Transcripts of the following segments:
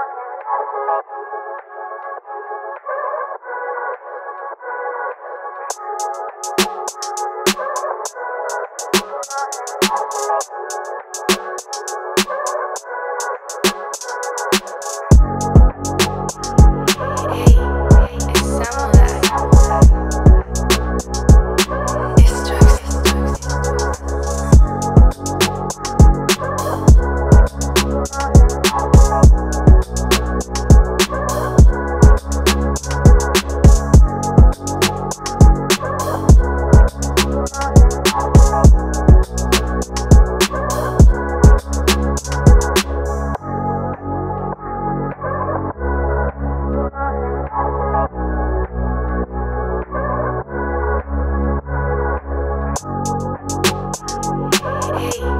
Thank hey.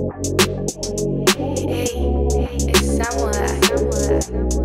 Hey, it's Samurai. Samurai.